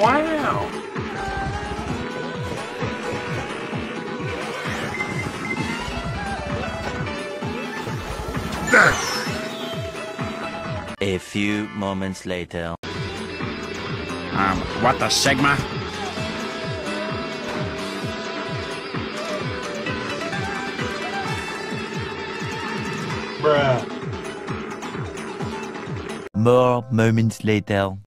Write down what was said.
Wow. A few moments later. Um, what the Sigma? Bruh. More moments later.